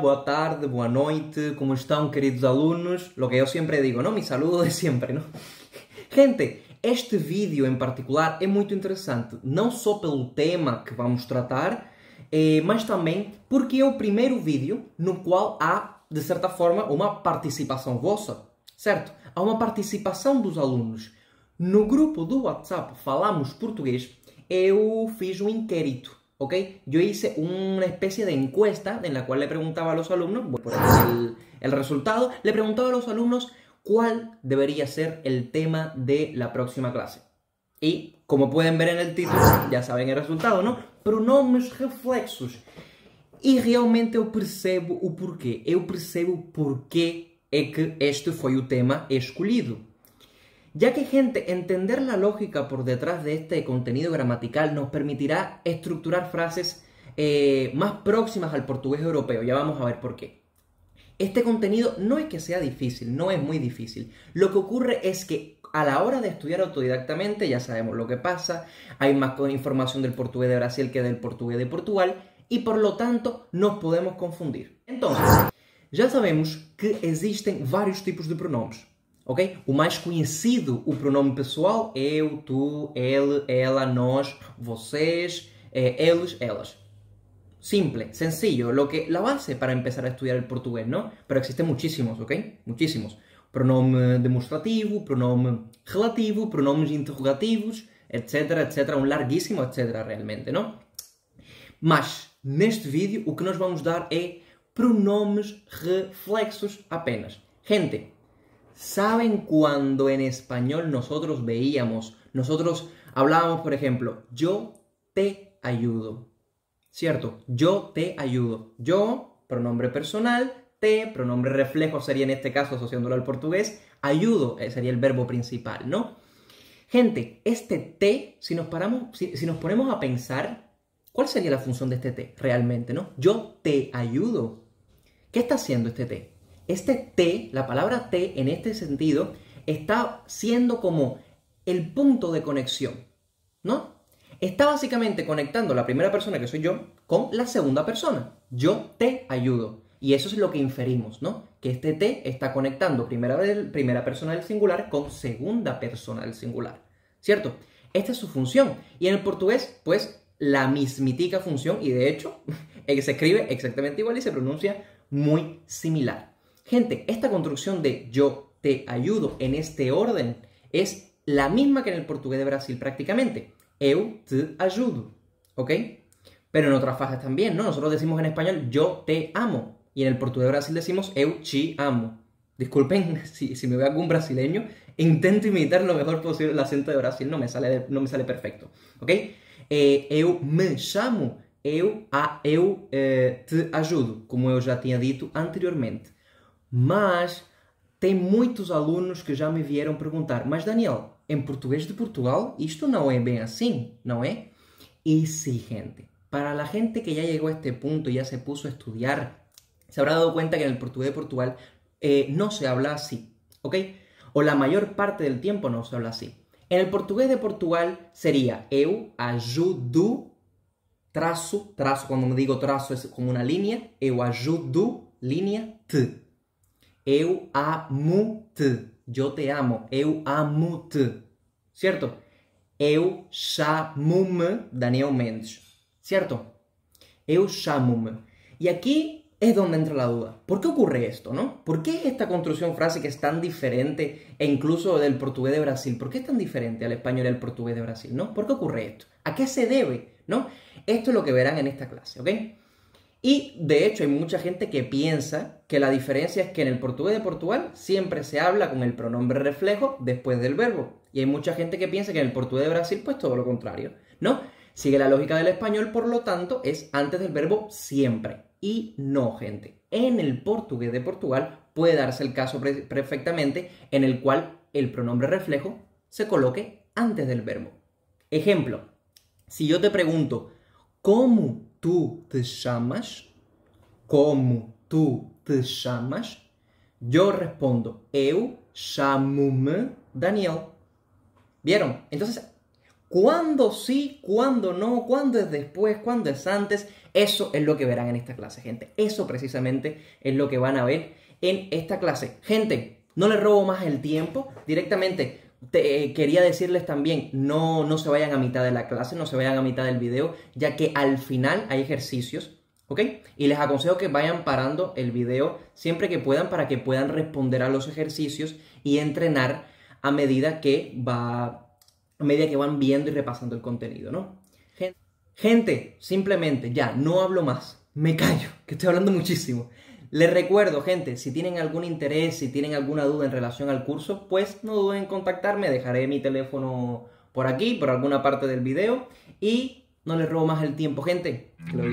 boa tarde, boa noite, ¿cómo están queridos alumnos? Lo que yo siempre digo, ¿no? Mi saludo de siempre, ¿no? Gente, este vídeo em particular é muito interessante, não só pelo tema que vamos tratar, eh, mas também porque é o primeiro vídeo no qual há, de certa forma, uma participação vossa, certo? Há uma participação dos alunos. No grupo do WhatsApp Falamos Português, eu fiz um inquérito ¿ok? Yo hice una especie de encuesta en la cual le preguntaba a los alumnos, el, resultado, le preguntaba a los alumnos cuál debería ser el tema de la próxima clase. Y como pueden ver en el título, ya saben el resultado, ¿no? Pronomes reflexos. E realmente eu percebo o porquê. Eu percebo porquê é que este foi o tema escolhido. Ya que, gente, entender la lógica por detrás de este contenido gramatical nos permitirá estructurar frases eh, más próximas al portugués europeo. Ya vamos a ver por qué. Este contenido no es que sea difícil, no es muy difícil. Lo que ocurre es que a la hora de estudiar autodidactamente, ya sabemos lo que pasa, hay más información del portugués de Brasil que del portugués de Portugal, y por lo tanto nos podemos confundir. Entonces, ya sabemos que existen varios tipos de pronombres. Ok? O mais conhecido, o pronome pessoal, eu, tu, ele, ela, nós, vocês, eh, eles, elas. Simple, sencillo, lo que, la base para empezar a estudiar el portugués, ¿no? Pero existen muchísimos, ¿ok? Muchísimos. Pronome demonstrativo, pronome relativo, pronomes interrogativos, etcétera, etcétera, un larguísimo etcétera realmente, ¿no? Mas, neste vídeo, o que nós vamos dar é pronomes reflexos apenas. Gente, ¿Saben cuando en español nosotros veíamos, nosotros hablábamos, por ejemplo, yo te ayudo? ¿Cierto? Yo te ayudo. Yo, pronombre personal, te, pronombre reflejo sería en este caso asociándolo al portugués, ayudo eh, sería el verbo principal, ¿no? Gente, este te, si nos, paramos, si, si nos ponemos a pensar, ¿cuál sería la función de este te realmente, no? Yo te ayudo. ¿Qué está haciendo este te? Este T, la palabra T en este sentido, está siendo como el punto de conexión, ¿no? Está básicamente conectando la primera persona, que soy yo, con la segunda persona. Yo te ayudo. Y eso es lo que inferimos, ¿no? Que este T está conectando primera, primera persona del singular con segunda persona del singular. ¿Cierto? Esta es su función. Y en el portugués, pues, la mismitica función, y de hecho, se escribe exactamente igual y se pronuncia muy similar. Gente, esta construcción de yo te ayudo en este orden es la misma que en el portugués de Brasil prácticamente. Eu te ayudo, ¿ok? Pero en otras fases también, ¿no? Nosotros decimos en español yo te amo y en el portugués de Brasil decimos eu te amo. Disculpen si, me veo algún brasileño, intento imitar lo mejor posible el acento de Brasil, no me sale, no me sale perfecto, ¿ok? Eh, eu me chamo, eu, a, eu eh, te ajudo, como eu já tinha dito anteriormente. Mas tem muitos alunos que já me vieram perguntar: Mas Daniel, em português de Portugal isto não é bem assim, não é? E sí, gente. Para la gente que ya llegó a este punto y ya se puso a estudiar, se habrá dado cuenta que en el portugués de Portugal eh, no se habla así, ¿ok? O la mayor parte del tiempo no se habla así. En el portugués de Portugal sería eu ajudo, trazo, trazo, cuando me digo trazo es como una línea, eu ajudo, línea, te. Eu amo-te. Eu te amo. Eu amo-te. Certo? Eu chamo-me Daniel Mendes. ¿Cierto? Eu chamo-me. Y aquí es donde entra la duda. ¿Por qué ocurre esto, no? ¿Por qué esta construcción frase que es tan diferente e incluso del portugués de Brasil? ¿Por qué es tan diferente al español y al portugués de Brasil, no? ¿Por qué ocurre esto? ¿A qué se debe, no? Esto es lo que verán en esta clase, ¿ok? Y de hecho hay mucha gente que piensa que la diferencia es que en el portugués de Portugal siempre se habla con el pronombre reflejo después del verbo. Y hay mucha gente que piensa que en el portugués de Brasil pues todo lo contrario. ¿No? Sigue la lógica del español, por lo tanto es antes del verbo siempre. Y no, gente. En el portugués de Portugal puede darse el caso perfectamente en el cual el pronombre reflejo se coloque antes del verbo. Ejemplo, si yo te pregunto, ¿cómo tú te llamas? Como tú te llamas? Yo respondo, eu chamo-me Daniel. ¿Vieron? Entonces, cuándo sí, cuándo no, cuándo es después, cuándo es antes. Eso es lo que verán en esta clase, gente. Eso precisamente es lo que van a ver en esta clase. Gente, no les robo más el tiempo. Directamente quería decirles también, no, no se vayan a mitad de la clase, no se vayan a mitad del video, ya que al final hay ejercicios, ¿ok? Y les aconsejo que vayan parando el video siempre que puedan para que puedan responder a los ejercicios y entrenar a medida que va, a medida que van viendo y repasando el contenido, ¿no? Gente, simplemente ya, no hablo más, me callo, que estoy hablando muchísimo. Les recuerdo, gente, si tienen algún interés, si tienen alguna duda en relación al curso, pues no duden en contactarme, dejaré mi teléfono por aquí, por alguna parte del video y no les robo más el tiempo, gente. Que lo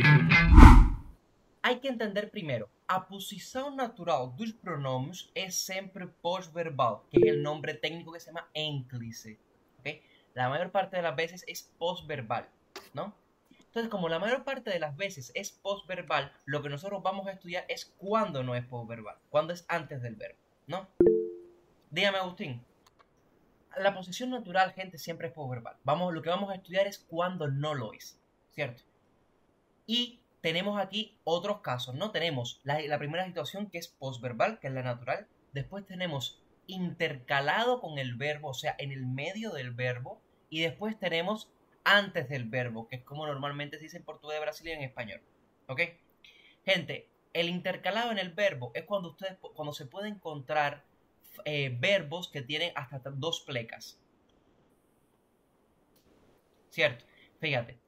Hay que entender primero, a posición natural dos pronombres es siempre postverbal, que es el nombre técnico que se llama enclice. La mayor parte de las veces es postverbal, ¿no? Entonces, como la mayor parte de las veces es postverbal, lo que nosotros vamos a estudiar es cuándo no es postverbal, cuándo es antes del verbo, ¿no? Dígame, Agustín. La posición natural, gente, siempre es postverbal. Vamos, lo que vamos a estudiar es cuándo no lo es, ¿cierto? Y tenemos aquí otros casos, ¿no? Tenemos la, la primera situación que es postverbal, que es la natural. Después tenemos intercalado con el verbo, o sea, en el medio del verbo. Y después tenemos antes del verbo, que es como normalmente se dice en portugués de Brasil y en español. ¿Ok? Gente, el intercalado en el verbo es cuando ustedes cuando se puede encontrar eh, verbos que tienen hasta dos plecas. ¿Cierto? Fíjate.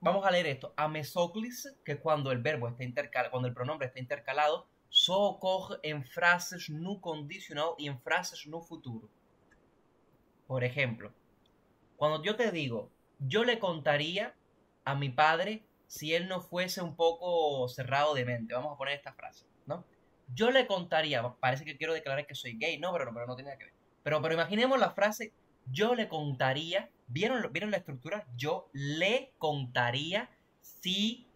Vamos a leer esto. Amesoclis, que es cuando el verbo está intercalado, cuando el pronombre está intercalado, solo en frases no condicional y en frases no futuro. Por ejemplo, cuando yo te digo, yo le contaría a mi padre si él no fuese un poco cerrado de mente. Vamos a poner esta frase, ¿no? Yo le contaría, parece que quiero declarar que soy gay, no, pero, pero no tiene nada que ver. Pero, pero imaginemos la frase, yo le contaría, ¿vieron, ¿vieron la estructura? Yo le contaría si,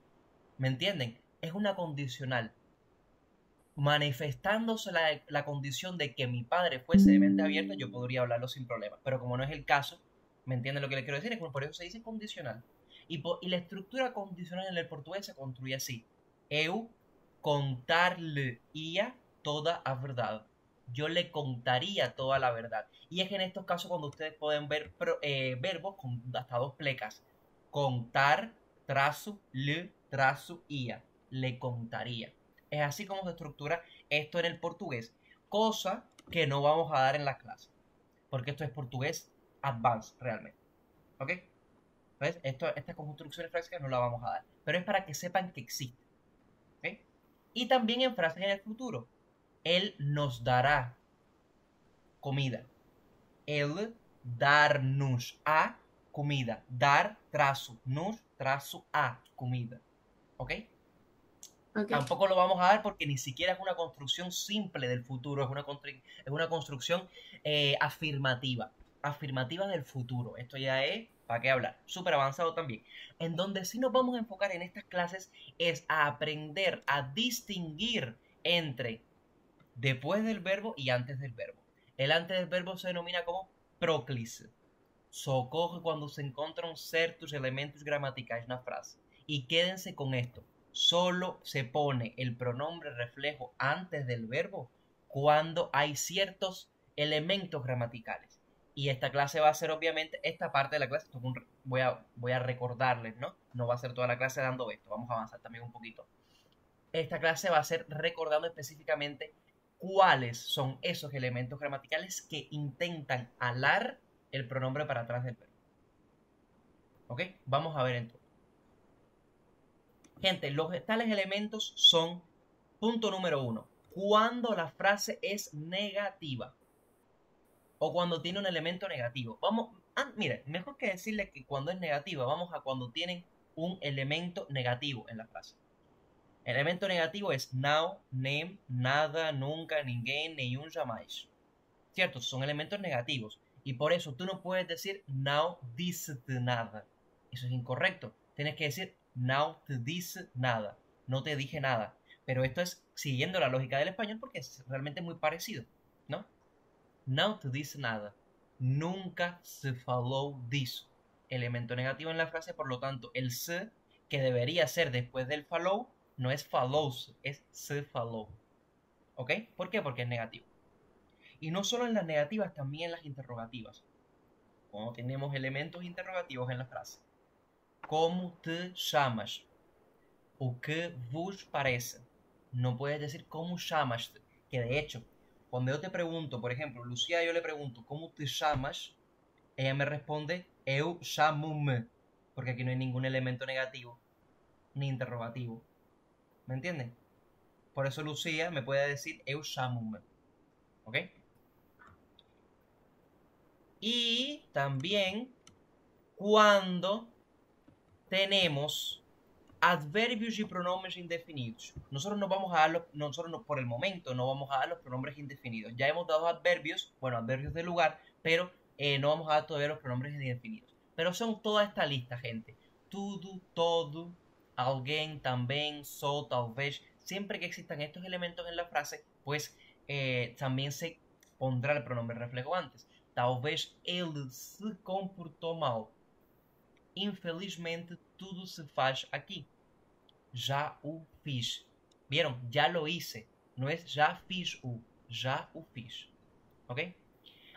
¿me entienden? Es una condicional. Manifestándose la, la condición de que mi padre fuese de mente abierta, yo podría hablarlo sin problema. Pero como no es el caso, ¿Me entienden lo que le quiero decir? Es por eso se dice condicional. Y, y la estructura condicional en el portugués se construye así. Eu contarle toda la verdad. Yo le contaría toda la verdad. Y es en estos casos cuando ustedes pueden ver eh, verbos con hasta dos plecas. Contar, trazo, le, trazo, ia. Le contaría. Es así como se estructura esto en el portugués. Cosa que no vamos a dar en la clase. Porque esto es portugués advanced realmente. ¿Ok? ¿Ves? Esto, estas construcciones frásicas no las vamos a dar. Pero es para que sepan que existe. ¿Ok? Y también en frases en el futuro. Él nos dará comida. Él darnos a comida. Dar, trazo, nos, trazo a comida. ¿Ok? Tampoco lo vamos a dar porque ni siquiera es una construcción simple del futuro, es una, es una construcción eh, afirmativa afirmativa del futuro. Esto ya es, ¿para qué hablar? Súper avanzado también. En donde sí nos vamos a enfocar en estas clases es a aprender a distinguir entre después del verbo y antes del verbo. El antes del verbo se denomina como próclice. Socorre cuando se encuentran ciertos elementos gramaticales en una frase. Y quédense con esto. Solo se pone el pronombre reflejo antes del verbo cuando hay ciertos elementos gramaticales. Y esta clase va a ser obviamente esta parte de la clase. voy, a, voy a recordarles, ¿no? No va a ser toda la clase dando esto. Vamos a avanzar también un poquito. Esta clase va a ser recordando específicamente cuáles son esos elementos gramaticales que intentan alar el pronombre para atrás del verbo. ¿Ok? Vamos a ver entonces. Gente, los tales elementos son, punto número uno, cuando la frase es negativa o cuando tiene un elemento negativo. Vamos, ah, mire, mejor que decirle que cuando es negativa, vamos a cuando tienen un elemento negativo en la frase. El elemento negativo es now, name, nada, nunca, ninguém, un jamais. ¿Cierto? Son elementos negativos. Y por eso tú no puedes decir now dice nada. Eso es incorrecto. Tienes que decir now te dice nada. No te dije nada. Pero esto es siguiendo la lógica del español porque es realmente muy parecido, ¿no? Te dice nada. nunca se falou disso. Elemento negativo en la frase, por lo tanto, el se, que debería ser después del falou, no es falou, es se falou. ¿Ok? ¿Por qué? Porque es negativo. Y no solo en las negativas, también en las interrogativas. Cuando tenemos elementos interrogativos en la frase. ¿Cómo te llamas? ¿O qué vos parece? No puedes decir cómo llamas, que de hecho cuando yo te pregunto, por ejemplo, Lucía, yo le pregunto, ¿cómo te llamas? Ella me responde, eu chamo-me, porque aquí no hay ningún elemento negativo ni interrogativo. ¿Me entienden? Por eso Lucía me puede decir, eu chamo-me. ¿Ok? Y también cuando tenemos adverbios y pronombres indefinidos. Nosotros no vamos a dar los, nosotros no, por el momento no vamos a dar los pronombres indefinidos. Ya hemos dado adverbios, bueno, adverbios de lugar, pero eh, no vamos a dar todavía los pronombres indefinidos. Pero son toda esta lista, gente. Todo, todo, alguien, también, so, tal vez. Siempre que existan estos elementos en la frase, pues eh, también se pondrá el pronombre reflejo antes. Tal vez él se comportó mal infelizmente tudo se faz aqui. Já o fiz. Vieram? Já lo hice. No es já fiz o. Já o. ¿Ok?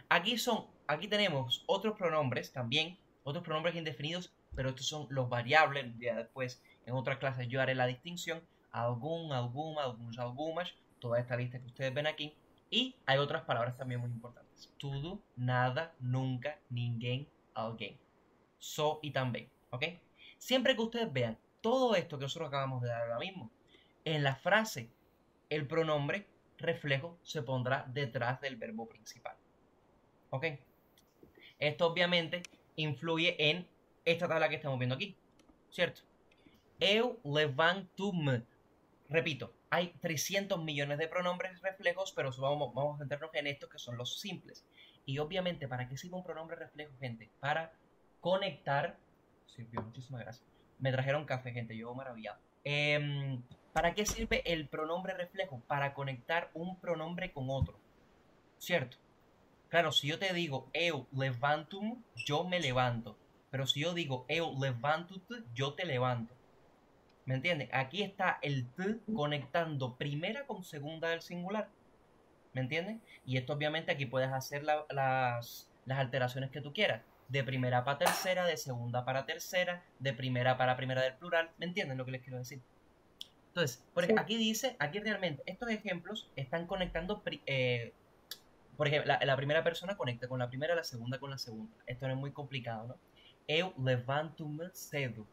Aquí son, aquí tenemos otros pronombres también, otros pronombres indefinidos, pero estos son los variables. Ya después, en otra clase, yo haré la distinción. Algún, alguna, algunos, algunas. Toda esta lista que ustedes ven aquí. Y hay otras palabras también muy importantes. Todo, nada, nunca, ninguém, alguien so y también. ¿Ok? Siempre que ustedes vean todo esto que nosotros acabamos de dar ahora mismo, en la frase, el pronombre reflejo se pondrá detrás del verbo principal. ¿Ok? Esto obviamente influye en esta tabla que estamos viendo aquí. ¿Cierto? Eu levanto-me. Repito, hay 300 millones de pronombres reflejos, pero vamos, vamos a centrarnos en estos que son los simples. Y obviamente, ¿para qué sirve un pronombre reflejo, gente? Para conectar. Sirvió, muchísimas gracias. Me trajeron café, gente, yo maravillado. Em, ¿Para qué sirve el pronombre reflejo? Para conectar un pronombre con otro. ¿Cierto? Claro, si yo te digo eu levantum, yo me levanto. Pero si yo digo eu levantut, yo te levanto. ¿Me entiendes? Aquí está el t conectando primera con segunda del singular. ¿Me entiendes? Y esto obviamente aquí puedes hacer las, las alteraciones que tú quieras de primera para tercera, de segunda para tercera, de primera para primera del plural. ¿Me entienden lo que les quiero decir? Entonces, por aquí dice, aquí realmente estos ejemplos están conectando, eh, por ejemplo, la, primera persona conecta con la primera, la segunda con la segunda. Esto no es muy complicado, ¿no? Eu levanto-me cedo.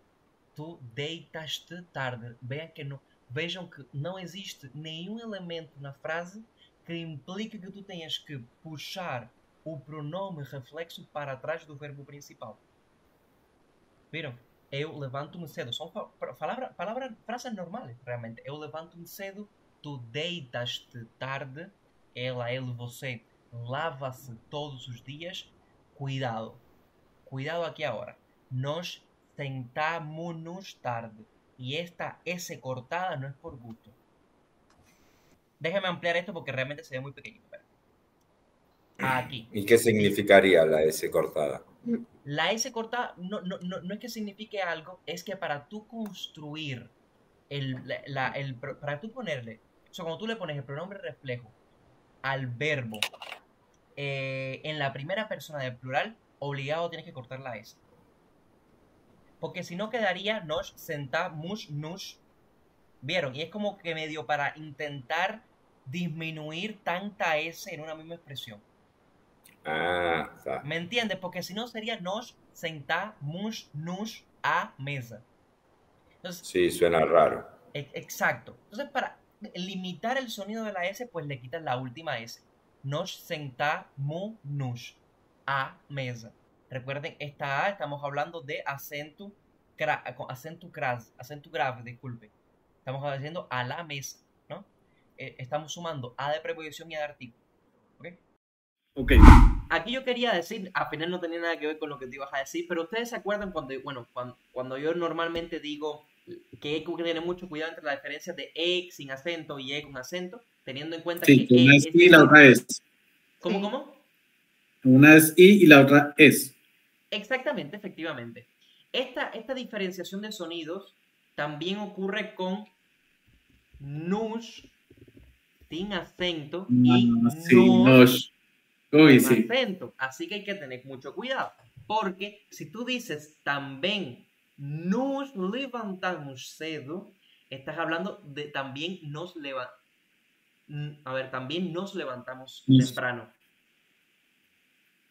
Tu deitas-te tarde. Vean que no, vejam que não existe nenhum elemento na frase que implique que tu tenhas que puxar o pronome reflexo para trás do verbo principal. Viram? Eu levanto-me cedo. São palavras, palavras, frases normais, realmente. Eu levanto-me cedo, tu deitas-te tarde, ela, ele, você lava-se todos os dias. Cuidado. Cuidado aqui agora. Nós sentamos-nos tarde. Y esta S cortada no es por gusto. Déjame ampliar esto porque realmente se ve muy pequeñito. Aquí. ¿Y qué significaría la S cortada? La S cortada no, no, no, es que signifique algo, es que para tú construir el, la, el, para tú ponerle, o sea, cuando tú le pones el pronombre reflejo al verbo eh, en la primera persona del plural, obligado tienes que cortar la S. Porque si no quedaría nos, senta, mus, nus. ¿Vieron? Y es como que medio para intentar disminuir tanta S en una misma expresión. Ah. ¿Me entiendes? Porque si no sería nos sentamos nos a mesa. Entonces, sí, suena raro. Exacto. Entonces, para limitar el sonido de la S, pues le quitas la última S. Nos sentamos nos a mesa. Recuerden, esta A estamos hablando de acento, acento, cras, acento grave, disculpe. Estamos diciendo a la mesa, ¿no? Eh, estamos sumando A de preposición y A de artículo. ¿Ok? Ok. Aquí yo quería decir, al final no tenía nada que ver con lo que te ibas a decir, pero ustedes se acuerdan cuando, bueno, cuando, yo normalmente digo que hay que tener mucho cuidado entre la diferencia de E sin acento y E con acento, teniendo en cuenta que E es... la otra vez. ¿Cómo, cómo? Una es I y la otra es. Exactamente, efectivamente. Esta, esta diferenciación de sonidos también ocurre con NUS sin acento y Ah, sí. Uy, sí. acento. Así que hay que tener mucho cuidado. Porque si tú dices también nos levantamos cedo, estás hablando de también nos levantamos. A ver, también nos levantamos Nos- temprano.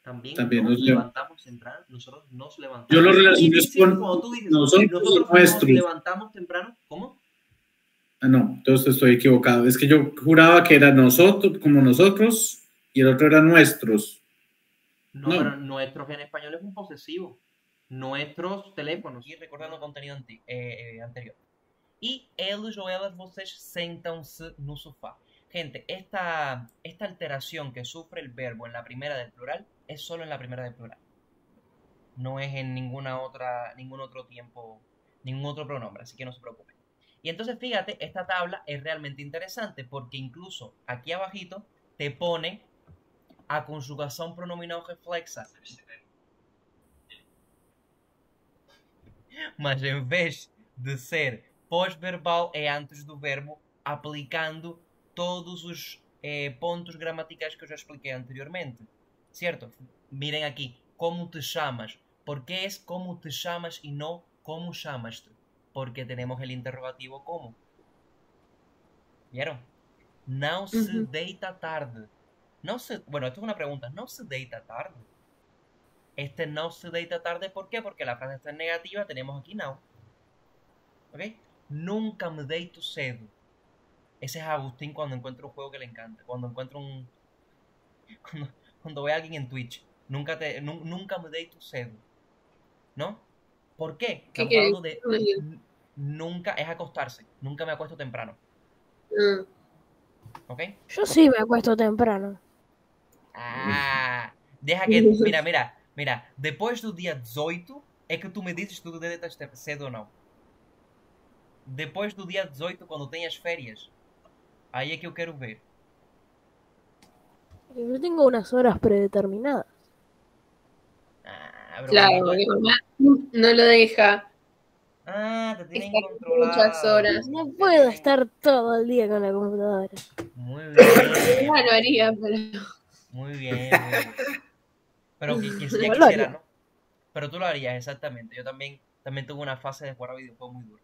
También, También nos nos lev- levantamos temprano. Nosotros nos levantamos. Yo lo difícil con cuando tú dices, nosotros, nosotros nos levantamos temprano. ¿Cómo? Ah, no, entonces estoy equivocado. Es que yo juraba que era nosotros, como nosotros, y el otro era nuestros. No, No. pero nuestros en español es un posesivo. Nuestros teléfonos. Y recordando contenido anti- eh, eh, anterior. E eles ou elas, vocês sentam-se no sofá. Gente, esta, esta alteración que sufre el verbo en la primera del plural es solo en la primera del plural. No es en ninguna otra, ningún otro tiempo, ningún otro pronombre, así que no se preocupen. Y entonces fíjate, esta tabla es realmente interesante porque incluso aquí abajito te pone a conjugação pronominal reflexa. Mas em vez de ser pós-verbal, é antes do verbo, aplicando todos os eh, pontos gramaticais que eu já expliquei anteriormente. Certo? Miren aqui, como te chamas? ¿Por qué es como te chamas y no cómo llamaste? Porque tenemos el interrogativo como. ¿Vieron? Não se Ujú. deita tarde. No se, bueno, esto es una pregunta. ¿No se deita tarde? Este no se deita tarde, ¿por qué? Porque la frase está en negativa, tenemos aquí now. ¿Ok? Nunca me deito cedo. Ese es Agustín cuando encuentra un juego que le encanta. Cuando encuentra un... Cuando, cuando ve a alguien en Twitch. Nunca, te, nu- nunca me deito cedo. ¿No? ¿Por qué? ¿Qué Estamos hablando de... Nunca es acostarse. Nunca me acuesto temprano. Mm. ¿Ok? Yo sí me acuesto temprano. Ah, deja que. Mira, mira, mira. Depois do dia 18 é que tu me dizes se tu deitas te- cedo ou não. Depois do dia 18, quando tenhas férias, aí é que eu quero ver. Yo tengo unas horas predeterminadas. Ah, Claro, porque mamá no lo deja Ah, te tienen estar controlado. muchas horas. No puedo estar todo el día con la computadora. Muy bien. Ya lo haría, pero Muy bien, muy bien. Pero que, que quisiera, haría. ¿no? Pero tú lo harías, exactamente. Yo también, también tuve una fase de jugar a videojuegos muy dura.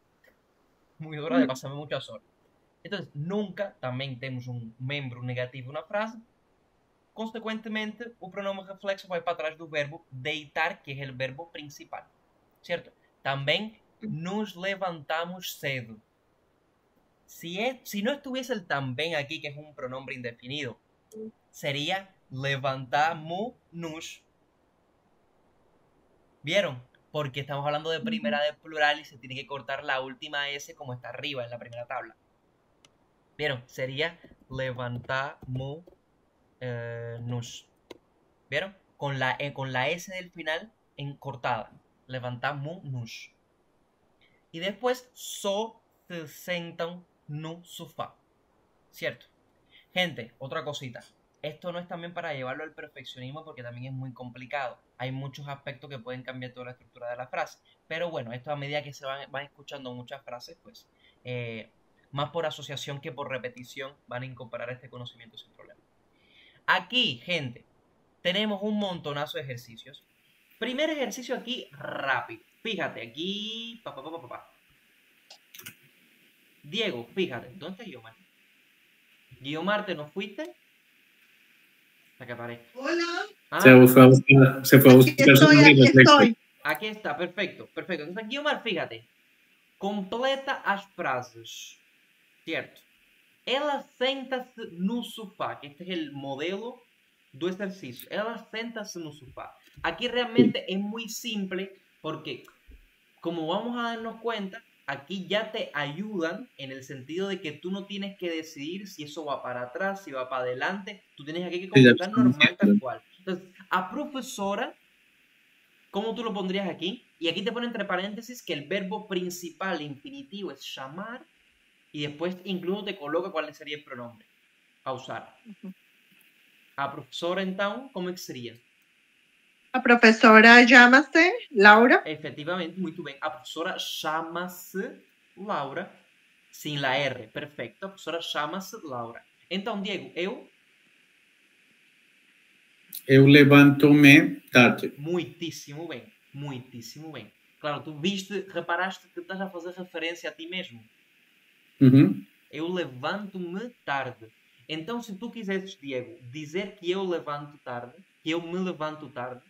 Muy dura de pasarme muchas horas. Entonces, nunca também temos um membro negativo na frase. Consequentemente, o pronome reflexo vai para trás do verbo deitar, que é o verbo principal. Certo? Também nos levantamos cedo. Si, es, si no estuviese el también aquí, que es un pronombre indefinido, sería levantamos-nos. ¿Vieron? Porque estamos hablando de primera de plural y se tiene que cortar la última S como está arriba en la primera tabla. ¿Vieron? Sería levantamos-nos. ¿Vieron? Con la, eh, con la S del final en cortada. Levantamos-nos. Y después, so se sentan no sofá. ¿Cierto? Gente, otra cosita. Esto no es también para llevarlo al perfeccionismo porque también es muy complicado. Hay muchos aspectos que pueden cambiar toda la estructura de la frase. Pero bueno, esto a medida que se van, van escuchando muchas frases, pues eh, más por asociación que por repetición van a incorporar este conocimiento sin problema. Aquí, gente, tenemos un montonazo de ejercicios. Primer ejercicio aquí, rápido. Fíjate, aquí. Diego, fíjate, ¿dónde está Guiomar? Guiomar, ¿te nos fuiste? Hasta que aparezca. Hola, Ah, Se fue a buscar, se fue a aquí buscar su estoy, aquí reflexo. estoy. Aquí está, perfecto, perfecto. Entonces, Guiomar, fíjate. Completa as frases. Certo? Ela senta-se no sofá, que este es el modelo do exercício. Ela senta-se no sofá. Aquí realmente es muy simple porque, como vamos a darnos cuenta, aquí ya te ayudan en el sentido de que tú no tienes que decidir si eso va para atrás, si va para adelante. Tú tienes aquí que Sí, estamos normal tal cual. Entonces, a profesora, ¿cómo tú lo pondrías aquí? Y aquí te pone entre paréntesis que el verbo principal infinitivo es llamar y después incluso te coloca cuál sería el pronombre a usar. A profesora, então, como é que seria? A professora chama-se Laura. Efectivamente, muito bem. A professora chama-se Laura. Sem la R, perfeito. A professora chama-se Laura. Então, Diego, eu Eu levanto-me tarde. Muitíssimo bem, muitíssimo bem. Claro, tu viste, reparaste que estás a fazer referência a ti mesmo. Uhum. Eu levanto-me tarde. Então, se tu quisesses, Diego, dizer que eu levanto tarde, que eu me levanto tarde,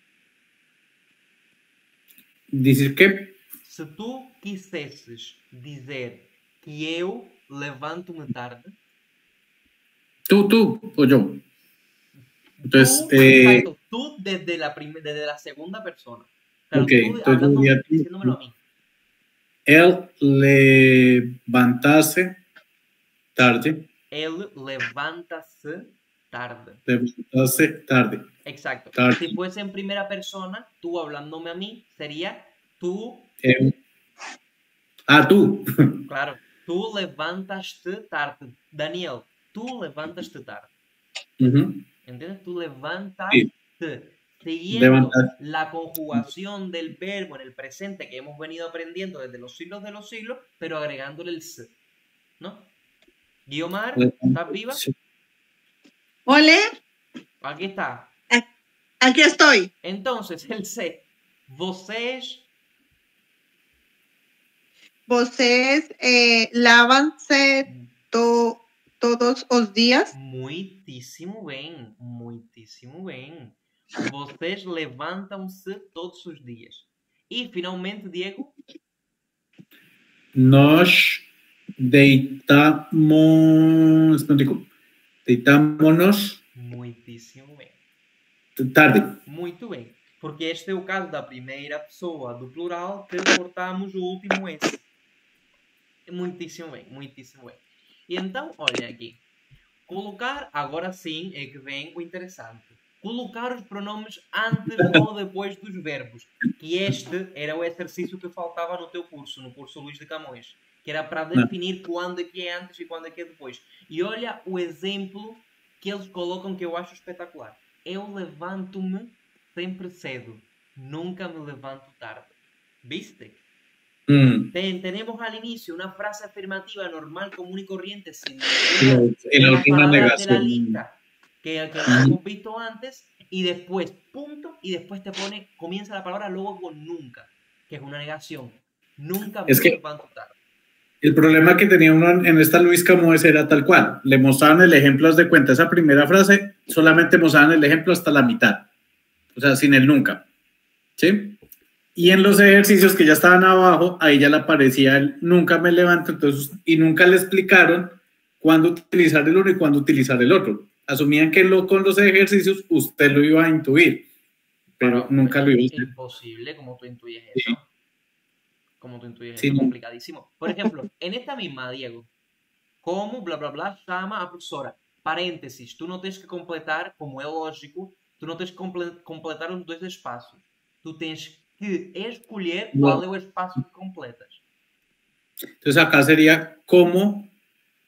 Dizer que se tu quisesses dizer que eu levanto-me tarde, tú, tú o yo. Entonces, tú, eh, exacto, tú desde la, prim- desde la segunda persona. Claro, Ok, tú entonces hablando, diría tú- diciéndomelo a mí. él levantarse tarde. Él levanta-se tarde. Levantarse tarde. Exacto. Tarde. Si fuese en primera persona, tú hablándome a mí, sería tú, Eu- Ah, tú. claro, tú levantaste tarde. Daniel, tú levantaste tarde. ¿Entiendes? Tú levantaste. Siguiendo la conjugación del verbo en el presente que hemos venido aprendiendo desde los siglos de los siglos, pero agregándole el se. ¿No? Guiomar, ¿estás viva? Sí. Olé, Aquí está. aqui estou. Entonces, el se. Vocês Vocês eh, lavam-se to- todos os dias? Muitíssimo bem, muitíssimo bem. Vocês levantam-se todos os dias. E finalmente, Diego, Nos deitamos. un tico. Deitámonos muitíssimo bem. tarde. Muito bem. Porque este é o caso da primeira pessoa do plural que cortamos o último S. Muitíssimo bem, muitíssimo bem. E então, olha aqui. Colocar, agora sim é que vem o interessante. Colocar os pronomes antes ou depois dos verbos. Que este era o exercício que faltava no teu curso, no curso Luís de Camões. Que era para definir quando é que é antes e quando é que é depois. E olha o exemplo que eles colocam que eu acho espetacular. Eu levanto-me sempre cedo. Nunca me levanto tarde. ¿Viste? Mm. Ten- tenemos al inicio una frase afirmativa normal, común y corriente, sin de de la negación. lista que, que hemos visto antes, y después punto, y después te pone, comienza la palabra luego con nunca, que es una negación. Nunca Es que- levanto tarde. El problema que tenía uno en esta Luis Camoes era tal cual. Le mostraban el ejemplo, de cuenta, esa primera frase, solamente mostraban el ejemplo hasta la mitad. O sea, sin el nunca. ¿Sí? Y en los ejercicios que ya estaban abajo, ahí ya le aparecía el nunca me levanto, entonces, y nunca le explicaron cuándo utilizar el uno y cuándo utilizar el otro. Asumían que lo, con los ejercicios usted lo iba a intuir, pero nunca lo iba a hacer. Imposible, como tú intuyes eso. Como tú intuyes Sí, eso, no. complicadísimo. Por ejemplo, en esta misma, Diego, como bla bla bla chama a professora. Parênteses, tu não tens que completar, como é lógico, tu não tens que comple- completar os dois espaços. Tu tens que escolher No. qual é o espaço que completas. Entonces acá sería como,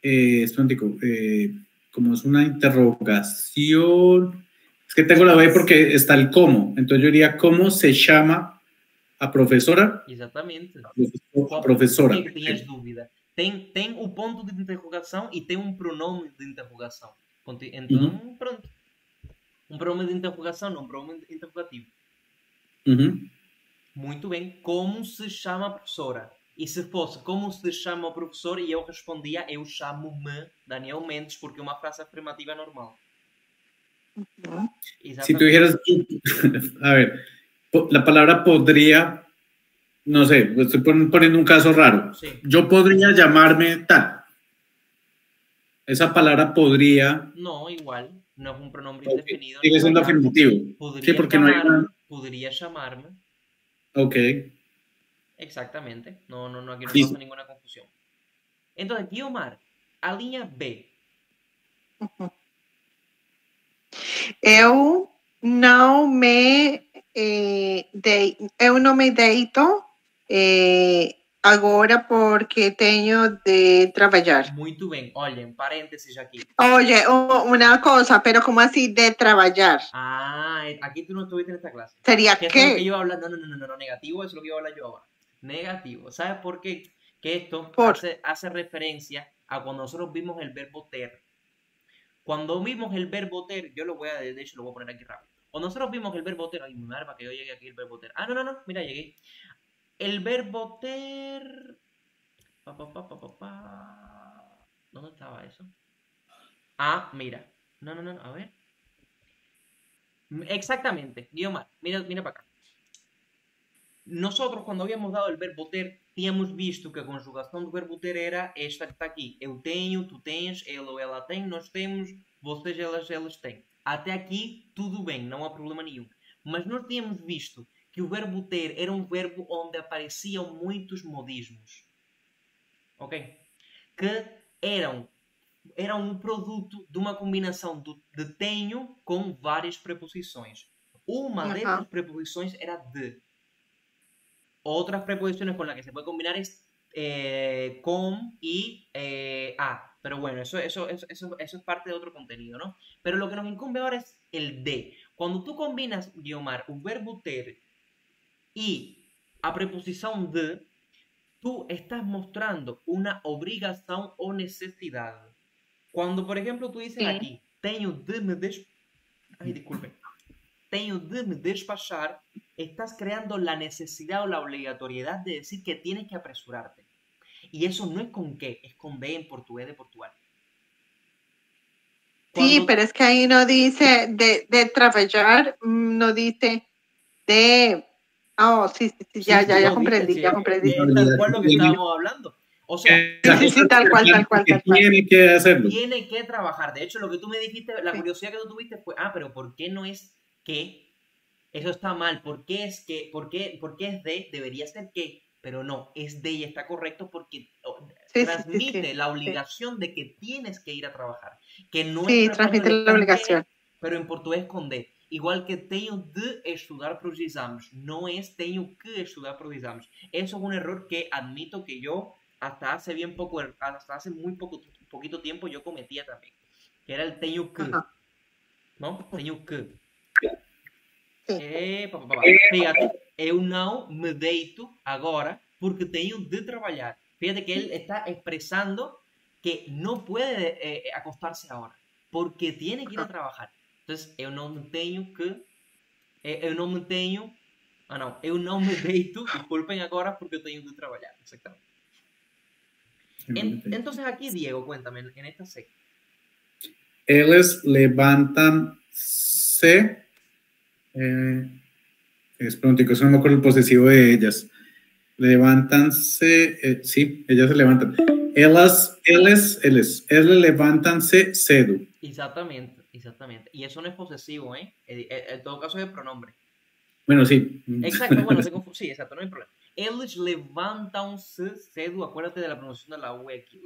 eh, espera un tico, eh, como es una interrogación. Es que tengo la B porque está el cómo. Entonces yo diría cómo se llama a profesora. Exatamente. A profesora. Por que, que tinhas dúvida? Tem, tem o ponto de interrogação e tem um pronome de interrogação. Então, pronto. Um pronome de interrogação, não um pronome interrogativo. Ujú. Muito bem. Como se chama a professora? E se fosse como se chama o professor e eu respondia, eu chamo-me Daniel Mendes, porque é uma frase afirmativa normal. Si tú dijeras, a ver, po- la palabra podría, no sé, estoy pon- poniendo un caso raro. Sí. Yo podría llamarme tal. Esa palabra podría, No, igual. No es un pronombre Ok, indefinido. sigue siendo nada. afirmativo. Podría Sí, porque no hay podría llamarme. Ok. Exactamente. No, no, no, aquí no Sí. pasa ninguna confusión. Entonces, Guiomar, a línea B. Eu não me eh, dei, eu não me deito eh, agora porque tenho de trabalhar. Muito bem. Olhem, parênteses aqui. Oye, o- una cosa, pero como así de trabajar? Ah, eh, aquí tú no estuviste en esta clase. ¿Sería Que que yo. No, no, no, no, no, negativo, eso es lo que iba a hablar yo ahora. Negativo. ¿Sabes por qué? Que esto Por- hace, hace referencia a cuando nosotros vimos el verbo ter. Cuando vimos el verbo ter, yo lo voy a, de hecho, lo voy a poner aquí rápido. Cuando nosotros vimos el verbo ter, ay, mi madre, para que yo llegue aquí el verbo ter. Ah, no, no, no, mira, llegué. El verbo ter. Pa, pa, pa, pa, pa, pa. ¿Dónde estaba eso? Ah, mira. No, no, no, a ver. Exactamente, Guiomar, mira, mira para acá. Nosotros, cuando habíamos dado el verbo ter, tínhamos visto que a conjugação do verbo ter era esta que está aqui. Eu tenho, tu tens, ele ou ela tem, nós temos, vocês, elas, elas têm. Até aqui, tudo bem, não há problema nenhum. Mas nós tínhamos visto que o verbo ter era um verbo onde apareciam muitos modismos. Ok? Que eram era um produto de uma combinação do, de tenho com várias preposições. Uma Ajá. dessas preposições era de. Otras preposiciones con las que se puede combinar es eh, con y eh, a. Pero bueno, eso, eso, eso, eso, eso es parte de otro contenido, ¿no? Pero lo que nos incumbe ahora es el de. Cuando tú combinas, Guiomar, un verbo ter y a preposición de, tú estás mostrando una obrigación o necesidad. Cuando, por ejemplo, tú dices Sí. aquí, tenho de me des... Ay, disculpen. Tenho de me despachar, estás creando la necesidad o la obligatoriedad de decir que tienes que apresurarte. Y eso no es con qué, es con de en portugués de Portugal. Sí, Cuando- pero es que ahí no dice de, de trabajar, mm, no dice de... Oh, sí, sí, sí, ya, Sí, ya, sí, ya comprendí, dices, ya sí, comprendí. Es tal cual lo que estábamos hablando. O sea, Sí, sí, sí, tal cual, tal cual, tal cual. Tiene que hacerlo. tiene que trabajar. De hecho, lo que tú me dijiste, la Sí. curiosidad que tú tuviste fue, ah, pero ¿por qué no es que? Eso está mal. ¿Por qué es que? ¿Por qué, por qué es de? Debería ser que, pero no, es de y está correcto porque Sí, sí, sí, transmite sí, la obligación de que tienes que ir a trabajar. Que no Sí, es transmite la obligación. pero en portugués con D. Igual que tenho de estudar para os exames. No es tenho que estudar para os exames. Eso es un error que admito que yo hasta hace bien poco, hasta hace muy poco, poquito tiempo yo cometía también. Que era el tenho que. Ajá. ¿No? Tenho que. Eh. Fíjate, eu não me deito agora porque tenho de trabalhar. Fíjate que él está expresando que no puede eh, acostarse ahora porque tiene que ir a trabajar. Entonces, eu não tenho que. eh, Eu não me tenho. Ah, não. Eu não me deito, disculpen agora, porque eu tenho de trabalhar. Exactamente. En- entonces, aquí, Diego, cuéntame, en, esta secta. Ellos levantanse. Eh, es pronto, eso no me acuerdo el posesivo de ellas. Levantanse, eh, sí, ellas se levantan. Ellas, ellas, ellas, ellas levantanse cedo. Exactamente, exactamente. Y eso no es posesivo, ¿eh? En, en- todo caso es el pronombre. Bueno, sí. Exacto, bueno, se sí, exacto, no hay problema. Eles levantam-se cedo, acuérdate de la pronunciación de la U aquí.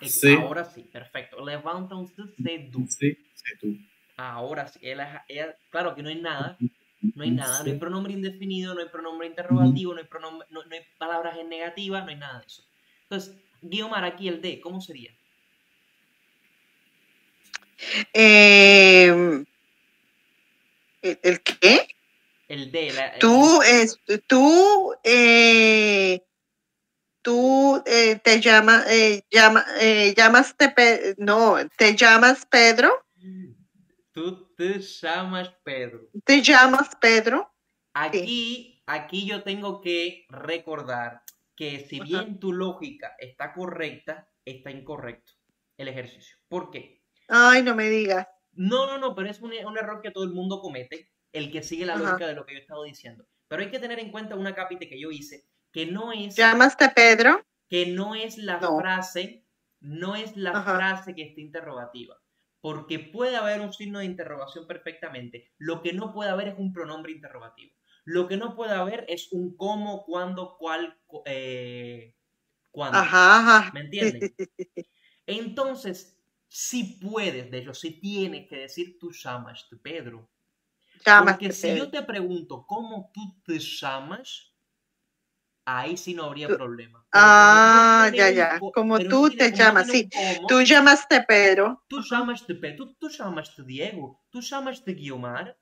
Eh, se- Ahora sí, perfecto. Levantam-se cedo. se- cedo. Ahora sí. Claro que no hay nada. No hay nada. No hay pronombre indefinido, no hay pronombre interrogativo, no hay, pronombre, no, no hay palabras en negativa, no hay nada de eso. Entonces, Guiomar, aquí el D, ¿cómo sería? Eh, ¿el, el qué? El D. La, Tú, es, tú, eh, tú eh, te llama, eh, llama, eh, llamas, te Pe- no, te llamas Pedro, Tú te llamas Pedro. te llamas Pedro. Aquí, aquí yo tengo que recordar que si Ajá. bien tu lógica está correcta, está incorrecto el ejercicio. ¿Por qué? Ay, no me digas. No, no, no, pero es un, un error que todo el mundo comete, el que sigue la Ajá. lógica de lo que yo he estado diciendo. Pero hay que tener en cuenta una capite que yo hice, que no es, Llamaste Pedro. que no es la No. frase, no es la Ajá. frase que está interrogativa. Porque puede haber un signo de interrogación perfectamente. Lo que no puede haber es un pronombre interrogativo. Lo que no puede haber es un cómo, cuándo, cuál, cu- eh, cuándo. Ajá, ajá. ¿Me entienden? sí. Entonces, si puedes, de hecho, si tienes que decir tú llamas, Pedro. Llamaste Porque si Pedro. yo te pregunto cómo tú te llamas, ahí sí no habría Tú- problema. Pero Ah, como no ya, ya. un Como tú te como llamas, sí. un cómo, Tú llamaste Pedro. Tú llamaste Pe, tú, tú llamaste Diego, tú llamaste Guiomar.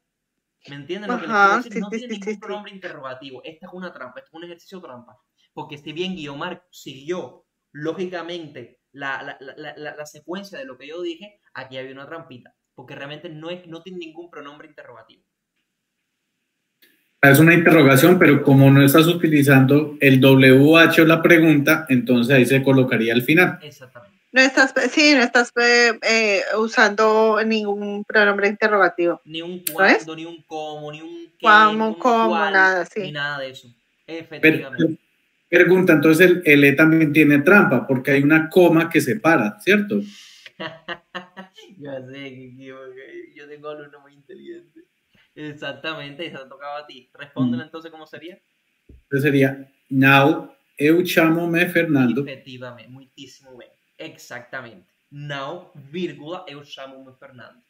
¿Me entiendes lo que Ajá, sí, no sí, tiene sí, ningún pronombre interrogativo. Esta es una trampa, esto es un ejercicio trampa. Porque si bien Guiomar siguió lógicamente la- la- la- la secuencia de lo que yo dije, aquí había una trampita. Porque realmente no, es, no tiene ningún pronombre interrogativo. Es una interrogación, pero como no estás utilizando el WH o la pregunta, entonces ahí se colocaría al final. Exactamente. No estás, sí, no estás eh, eh, usando ningún pronombre interrogativo. Ni un cuándo, ni un cómo, ni un qué, Cuándo, ni un cómo, cuál, nada, sí. Ni nada de eso. Pero, Efectivamente. pregunta, entonces el, el E también tiene trampa, porque hay una coma que separa, ¿cierto? Yo sé que yo tengo alumnos muy inteligentes. Exactamente, y se te tocaba a ti. Respóndelo entonces cómo sería. Entonces sería, now, eu chamo-me Fernando. Efectivamente, muchísimo bien. Exactamente. Now, vírgula, eu chamo-me Fernando.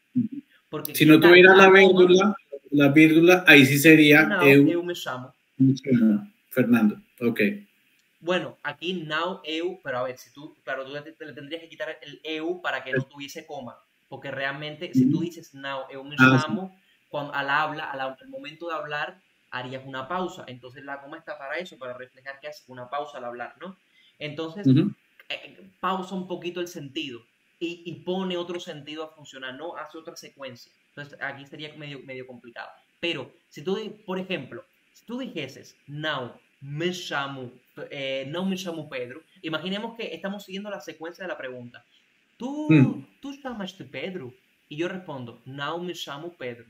Porque Si no tuviera la vírgula, la vírgula, ahí sí sería now, eu, eu me chamo. chamo Fernando. Ok. Bueno, aquí now, eu, pero a ver, si tú, claro, tú le, tendrías que quitar el eu para que no tuviese coma. Porque realmente, si tú dices now, eu me Ah, sí. Cuando, al habla, al, al momento de hablar, harías una pausa. Entonces la coma está para eso, para reflejar que haces una pausa al hablar, ¿no? Entonces, Ujú. eh, pausa un poquito el sentido y, y pone otro sentido a funcionar, no hace otra secuencia. Entonces aquí sería medio, medio complicado. Pero si tú, por ejemplo, si tú dijeses, now me llamo, eh, no me llamo Pedro, imaginemos que estamos siguiendo la secuencia de la pregunta. ¿Tú, Mm. tú llamaste Pedro? Y yo respondo, now me llamo Pedro.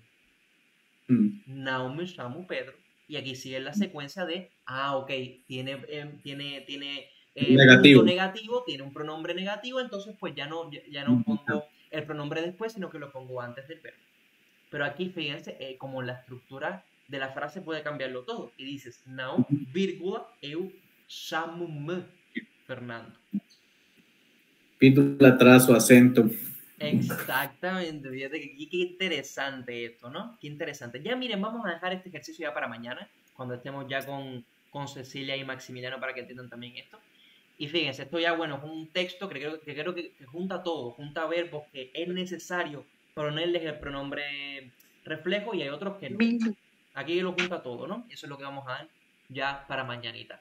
Mm. Now me llamo Pedro. Y aquí sigue la secuencia de, ah, ok, tiene, em, tiene, tiene eh, Negativo. punto negativo, tiene un pronombre negativo, entonces pues ya no, ya, ya no Ujú. pongo el pronombre después, sino que lo pongo antes del verbo. Pero aquí, fíjense, eh, como la estructura de la frase puede cambiarlo todo. Y dices, now, vírgula, eu chamo-me Fernando. Píldora atrás o acento. Exactamente, fíjate que qué, interesante esto, ¿no? Qué interesante. Ya miren, vamos a dejar este ejercicio ya para mañana, cuando estemos ya con, con Cecilia y Maximiliano para que entiendan también esto. Y fíjense, esto ya, bueno, es un texto que creo que, creo que, que junta todo, junta verbos que es necesario ponerles el pronombre reflejo y hay otros que no. Aquí lo junta todo, ¿no? Eso es lo que vamos a ver ya para mañanita.